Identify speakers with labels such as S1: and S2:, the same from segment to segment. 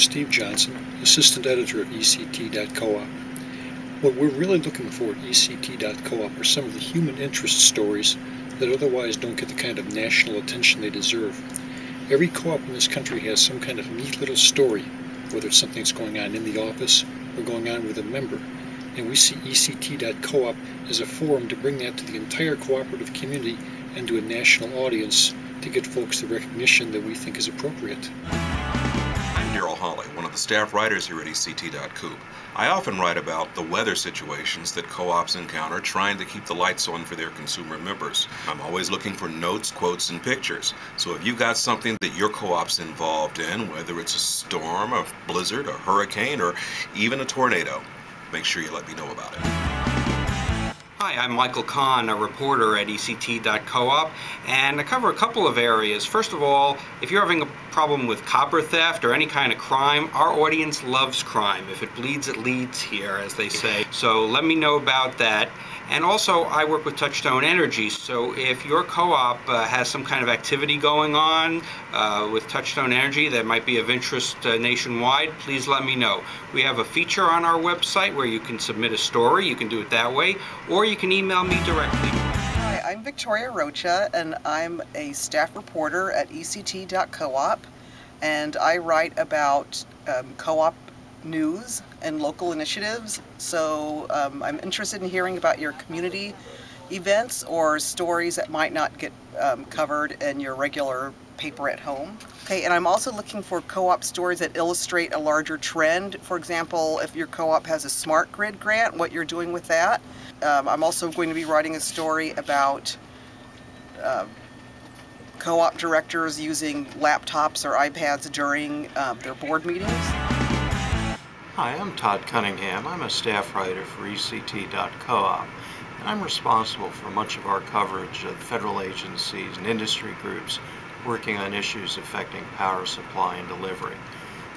S1: Steve Johnson, Assistant Editor of ECT.coop. What we're really looking for at ECT.coop are some of the human interest stories that otherwise don't get the kind of national attention they deserve. Every co-op in this country has some kind of neat little story, whether it's something that's going on in the office or going on with a member. And we see ECT.coop as a forum to bring that to the entire cooperative community and to a national audience to get folks the recognition that we think is appropriate.
S2: Derrill Holly, one of the staff writers here at ECT.coop. I often write about the weather situations that co-ops encounter trying to keep the lights on for their consumer members. I'm always looking for notes, quotes, and pictures. So if you've got something that your co-op's involved in, whether it's a storm, a blizzard, a hurricane, or even a tornado, make sure you let me know about it.
S3: Hi, I'm Michael Kahn, a reporter at ECT.coop, and I cover a couple of areas. First of all, if you're having a problem with copper theft or any kind of crime, our audience loves crime. If it bleeds, it leads here, as they say. So let me know about that. And also, I work with Touchstone Energy, so if your co-op uh, has some kind of activity going on uh, with Touchstone Energy that might be of interest uh, nationwide, please let me know. We have a feature on our website where you can submit a story, you can do it that way, or you can email me directly.
S4: Hi, I'm Victoria Rocha, and I'm a staff reporter at ECT.coop, and I write about um, co-op news and local initiatives. So um, I'm interested in hearing about your community events or stories that might not get um, covered in your regular paper at home. Okay, and I'm also looking for co-op stories that illustrate a larger trend. For example, if your co-op has a smart grid grant, what you're doing with that. Um, I'm also going to be writing a story about uh, co-op directors using laptops or iPads during uh, their board meetings.
S5: Hi, I'm Todd Cunningham. I'm a staff writer for ECT.coop, and I'm responsible for much of our coverage of federal agencies and industry groups working on issues affecting power supply and delivery.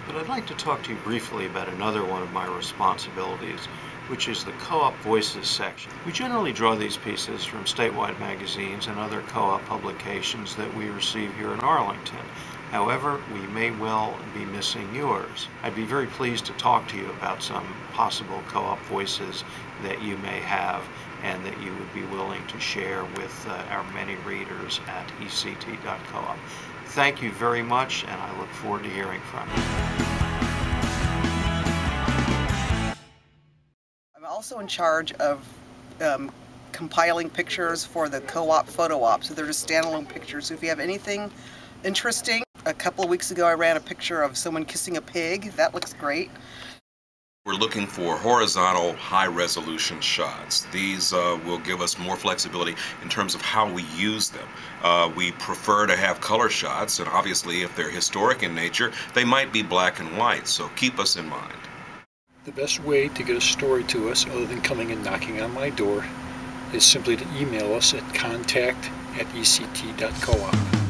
S5: But I'd like to talk to you briefly about another one of my responsibilities, which is the Co-op Voices section. We generally draw these pieces from statewide magazines and other co-op publications that we receive here in Arlington. However, we may well be missing yours. I'd be very pleased to talk to you about some possible co-op voices that you may have and that you would be willing to share with uh, our many readers at ect.coop. Thank you very much, and I look forward to hearing from you.
S4: I'm also in charge of um, compiling pictures for the co-op photo op. So they're just standalone pictures. So if you have anything interesting a couple of weeks ago I ran a picture of someone kissing a pig. That looks great.
S2: We're looking for horizontal high resolution shots. These uh, will give us more flexibility in terms of how we use them. Uh, we prefer to have color shots and obviously if they're historic in nature they might be black and white so keep us in mind.
S1: The best way to get a story to us other than coming and knocking on my door is simply to email us at contact at ect.coop.